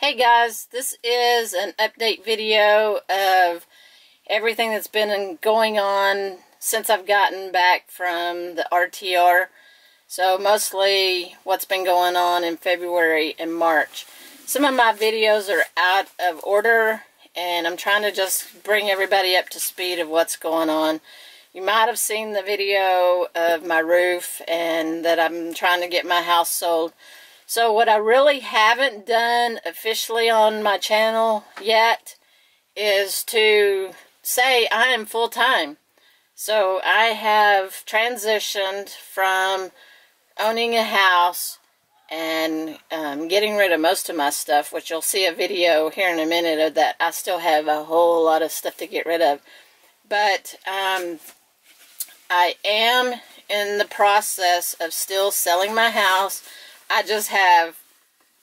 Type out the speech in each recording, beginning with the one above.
Hey guys, this is an update video of everything that's been going on since I've gotten back from the RTR. So mostly what's been going on in February and March. Some of my videos are out of order and I'm trying to just bring everybody up to speed of what's going on. You might have seen the video of my roof and that I'm trying to get my house sold. So what I really haven't done officially on my channel yet is to say I am full-time. So I have transitioned from owning a house and um, getting rid of most of my stuff, which you'll see a video here in a minute of that. I still have a whole lot of stuff to get rid of. But um, I am in the process of still selling my house I just have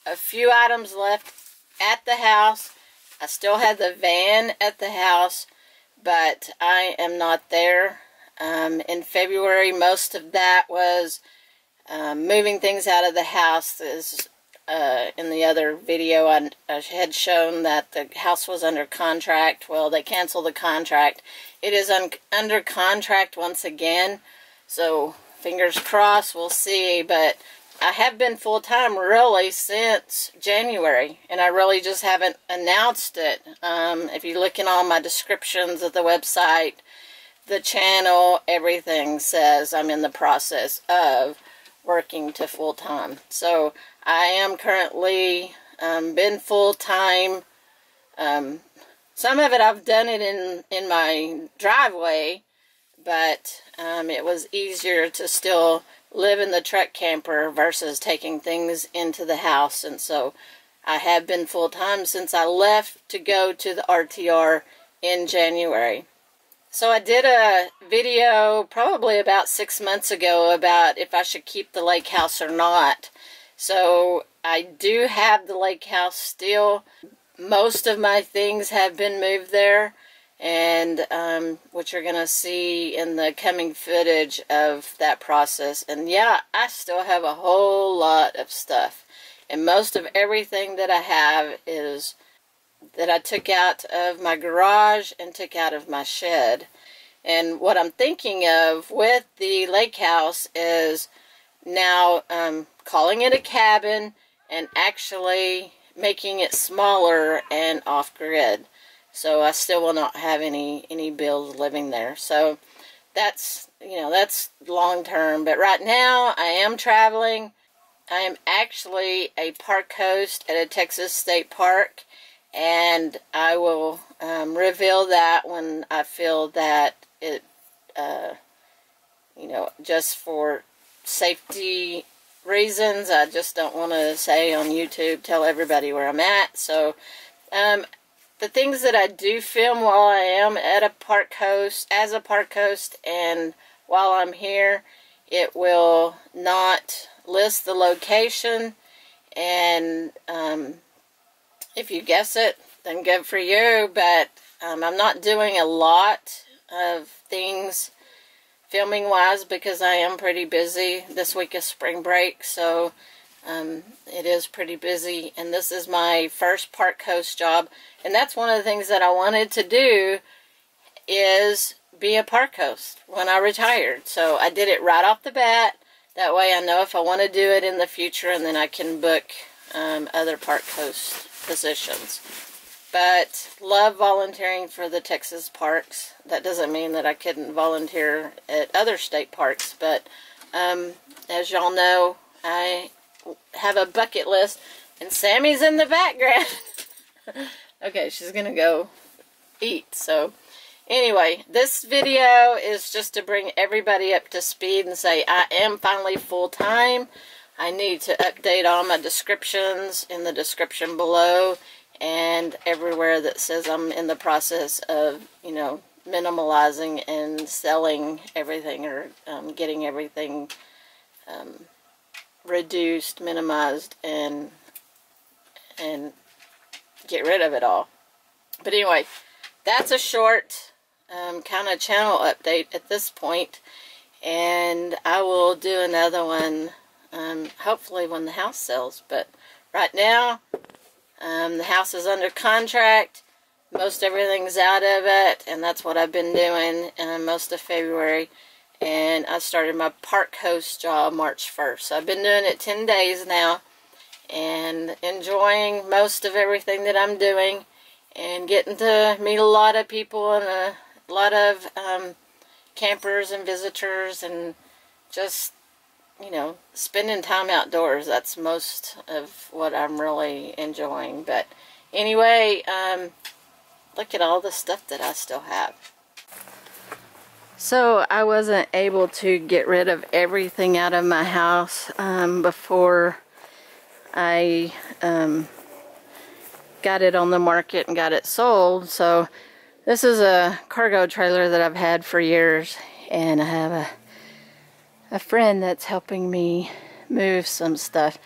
a few items left at the house. I still have the van at the house, but I am not there. Um, in February, most of that was um, moving things out of the house. Is, uh, in the other video, I, I, had shown that the house was under contract. Well, they canceled the contract. It is un under contract once again, so fingers crossed, we'll see. But I have been full-time really since January, and I really just haven't announced it. Um, if you look in all my descriptions of the website, the channel, everything says I'm in the process of working to full-time. So I am currently um, been full-time. Um, some of it I've done it in, in my driveway, but um, it was easier to still live in the truck camper versus taking things into the house. And so I have been full time since I left to go to the RTR in January. So I did a video probably about six months ago about if I should keep the lake house or not. So I do have the lake house still. Most of my things have been moved there and um, which you're going to see in the coming footage of that process. And yeah, I still have a whole lot of stuff. And most of everything that I have is that I took out of my garage and took out of my shed. And what I'm thinking of with the lake house is now um, calling it a cabin and actually making it smaller and off-grid. So I still will not have any any bills living there. So that's you know that's long term. But right now I am traveling. I am actually a park host at a Texas state park, and I will um, reveal that when I feel that it, uh, you know, just for safety reasons, I just don't want to say on YouTube, tell everybody where I'm at. So, um, the things that I do film while I am at a park host, as a park host, and while I'm here, it will not list the location, and um, if you guess it, then good for you, but um, I'm not doing a lot of things filming-wise because I am pretty busy. This week is spring break, so um, it is pretty busy, and this is my first park host job, and that's one of the things that I wanted to do is be a park host when I retired. So I did it right off the bat. That way I know if I want to do it in the future, and then I can book um, other park host positions. But love volunteering for the Texas parks. That doesn't mean that I couldn't volunteer at other state parks, but um, as y'all know, I have a bucket list, and Sammy's in the background. okay, she's going to go eat, so... Anyway, this video is just to bring everybody up to speed and say I am finally full-time. I need to update all my descriptions in the description below and everywhere that says I'm in the process of, you know, minimalizing and selling everything or um, getting everything um, reduced, minimized, and and get rid of it all. But anyway, that's a short um, kind of channel update at this point, and I will do another one um, hopefully when the house sells. But right now, Um, the house is under contract. Most everything's out of it, and that's what I've been doing uh, most of February. And I started my park host job March 1st. So I've been doing it 10 days now and enjoying most of everything that I'm doing and getting to meet a lot of people and a lot of um, campers and visitors and just you know spending time outdoors. That's most of what I'm really enjoying. But anyway um, look at all the stuff that I still have so I wasn't able to get rid of everything out of my house um, before I um, got it on the market and got it sold. So this is a cargo trailer that I've had for years and I have a a friend that's helping me move some stuff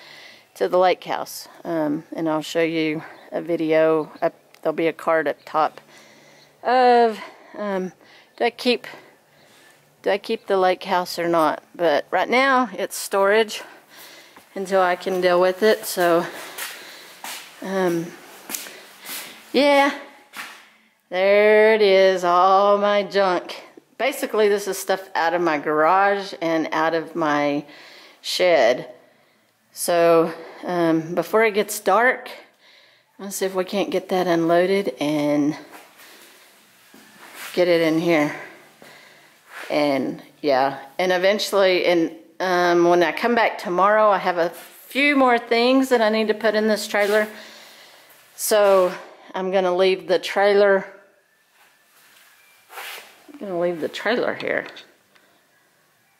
to the lake house um, and I'll show you a video up, there'll be a card up top of um, I keep do I keep the lake house or not but right now it's storage until I can deal with it so um, yeah, there it is, all my junk. Basically, this is stuff out of my garage and out of my shed. So, um, before it gets dark, let's see if we can't get that unloaded and get it in here. And yeah, and eventually, and um, when I come back tomorrow, I have a few more things that I need to put in this trailer. So I'm to leave the trailer. I'm to leave the trailer here.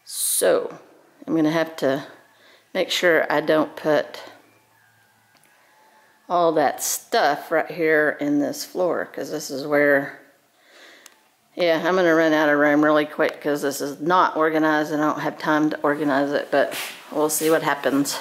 So I'm to have to make sure I don't put all that stuff right here in this floor because this is where yeah I'm gonna run out of room really quick because this is not organized. And I don't have time to organize it but we'll see what happens.